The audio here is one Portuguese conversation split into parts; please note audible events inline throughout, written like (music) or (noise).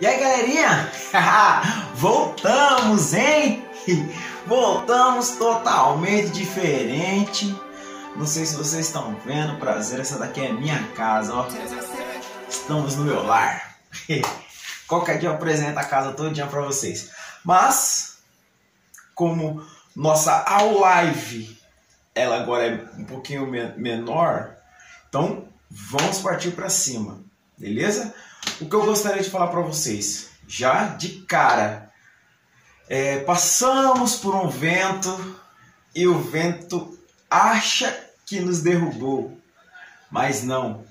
E aí, galerinha? (laughs) Voltamos, hein? Voltamos totalmente diferente. Não sei se vocês estão vendo, prazer, essa daqui é minha casa, ó. Estamos no meu lar. (laughs) Qualquer dia eu apresento a casa todo dia para vocês. Mas, como nossa ao live, ela agora é um pouquinho menor, então vamos partir para cima, beleza? O que eu gostaria de falar para vocês, já de cara, é, passamos por um vento e o vento acha que nos derrubou, mas não.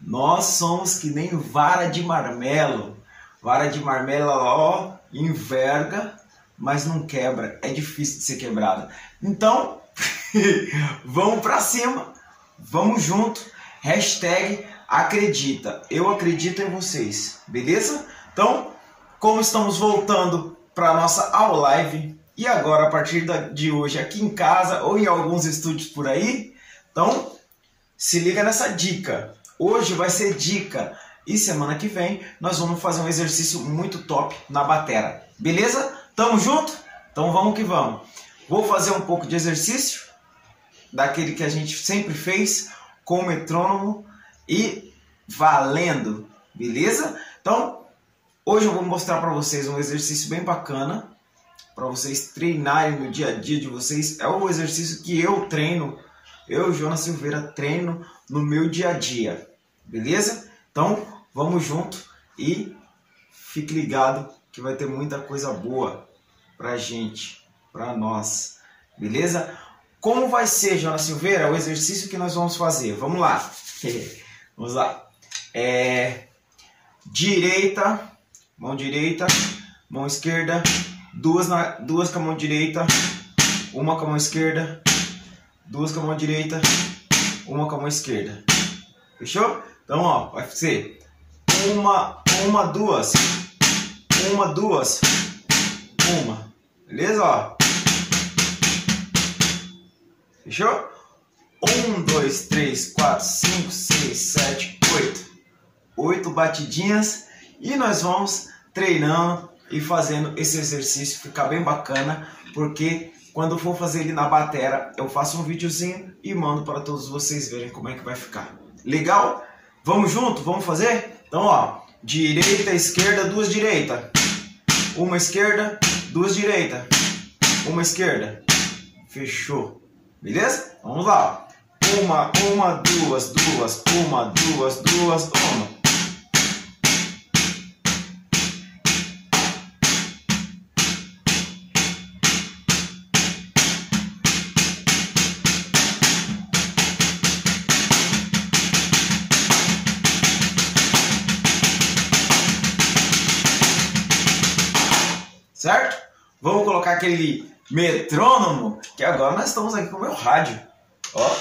Nós somos que nem vara de marmelo. Vara de marmelo, ó, enverga, mas não quebra. É difícil de ser quebrada. Então, (laughs) vamos para cima, vamos junto. Hashtag acredita. Eu acredito em vocês, beleza? Então, como estamos voltando para nossa aula live e agora a partir de hoje aqui em casa ou em alguns estúdios por aí, então se liga nessa dica. Hoje vai ser dica e semana que vem nós vamos fazer um exercício muito top na batera. Beleza? Tamo junto? Então vamos que vamos. Vou fazer um pouco de exercício daquele que a gente sempre fez com o metrônomo e valendo, beleza? Então, hoje eu vou mostrar para vocês um exercício bem bacana para vocês treinarem no dia a dia de vocês. É o exercício que eu treino, eu, Jonas Silveira, treino no meu dia a dia, beleza? Então, vamos junto e fique ligado que vai ter muita coisa boa pra gente, pra nós, beleza? Como vai ser, Jonas Silveira, o exercício que nós vamos fazer? Vamos lá. (laughs) vamos lá. É, direita, mão direita, mão esquerda, duas, na, duas com a mão direita, uma com a mão esquerda, duas com a mão direita, uma com a mão esquerda. Fechou? Então, ó, vai ser uma, uma, duas, uma, duas, uma. Beleza? Ó. Fechou? Um, dois, três, quatro, cinco, seis. Oito batidinhas e nós vamos treinando e fazendo esse exercício ficar bem bacana, porque quando for fazer ele na batera, eu faço um videozinho e mando para todos vocês verem como é que vai ficar. Legal? Vamos junto? Vamos fazer? Então, ó, direita, esquerda, duas direita. Uma esquerda, duas direita. Uma esquerda. Fechou. Beleza? Vamos lá. Uma, uma, duas, duas, uma, duas, duas, uma. Certo? Vamos colocar aquele metrônomo, que agora nós estamos aqui com o meu rádio. Ó,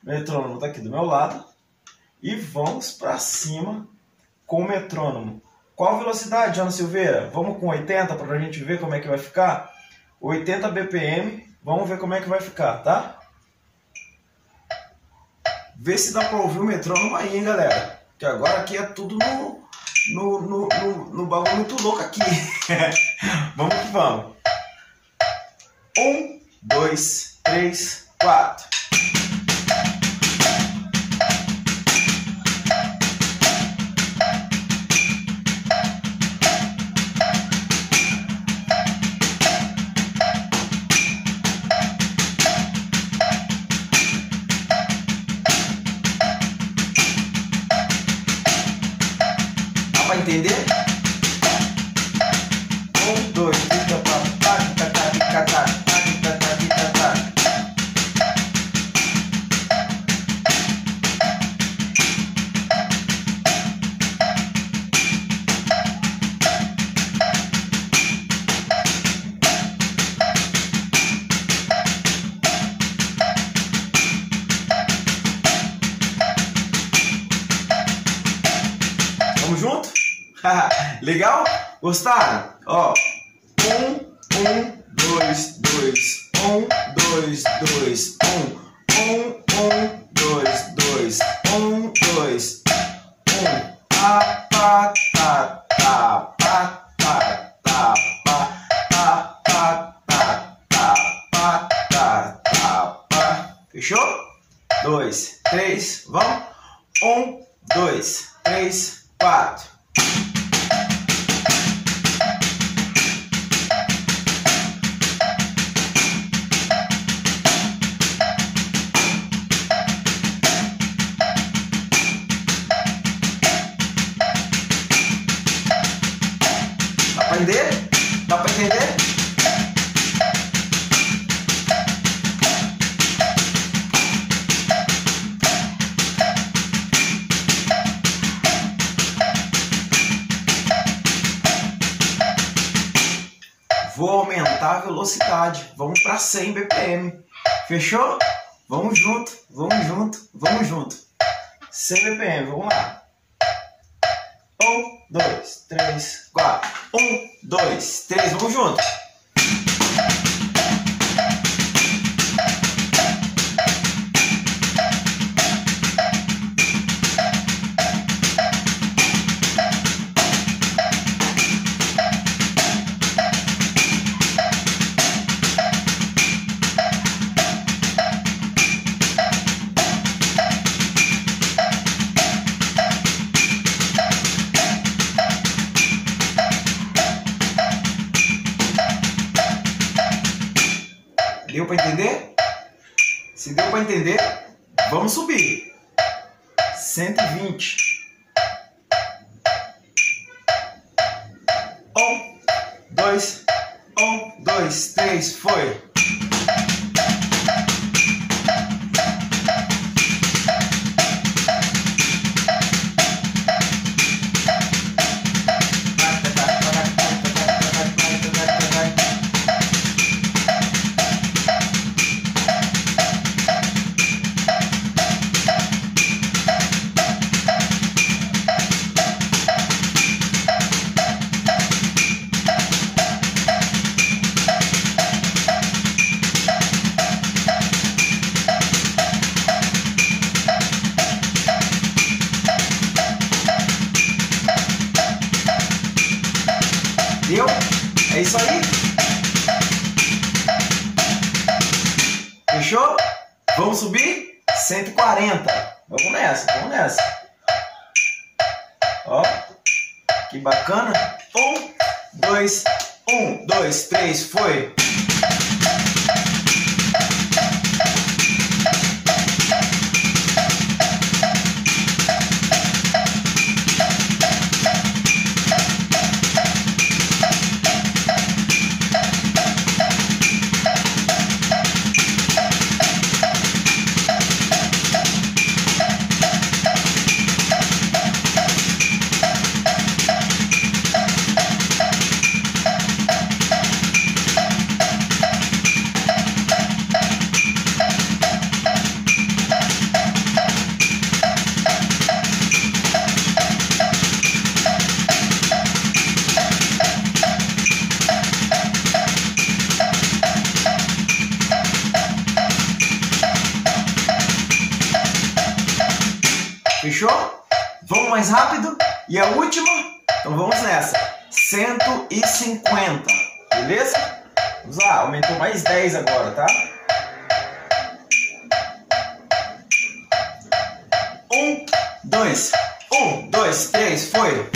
metrônomo tá aqui do meu lado. E vamos para cima com o metrônomo. Qual velocidade, Ana Silveira? Vamos com 80 para a gente ver como é que vai ficar? 80 BPM, vamos ver como é que vai ficar, tá? Vê se dá para ouvir o metrônomo aí, hein, galera? Que agora aqui é tudo no, no, no, no, no bagulho muito louco aqui. (laughs) vamos que vamos. Um, dois, três, quatro. (laughs) Legal? Gostaram? Ó, um, um, dois, dois, um, dois, dois, um, um, um, dois, dois, um, dois, um, tá, tá, tá. tá, pá, tá, tá, pá, tá, pá, tá, tá, pá, tá, tá, pá. Fechou? Dois, três, vamos. Um, dois, três, quatro. Entender? Dá pra entender? Vou aumentar a velocidade. Vamos para 100 BPM. Fechou? Vamos junto, vamos junto, vamos junto. 100 BPM, vamos lá. Um, dois, três, quatro. Um, dois, três, vamos junto. Deu para entender? Se deu para entender, vamos subir. 120. Um, dois, um, dois, três, foi. Vamos subir? 140. Vamos nessa, vamos nessa. Ó, que bacana. Um, dois, um, dois, três, foi. Fechou? Vamos mais rápido? E a última? Então vamos nessa. 150. Beleza? Vamos lá, aumentou mais 10 agora, tá? Um, dois, um, dois, três, foi.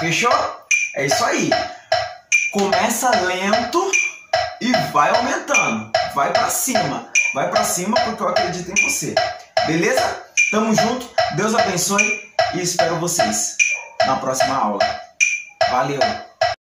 Fechou? É isso aí. Começa lento e vai aumentando. Vai pra cima. Vai pra cima porque eu acredito em você. Beleza? Tamo junto. Deus abençoe e espero vocês na próxima aula. Valeu!